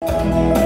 xanh